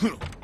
Huh.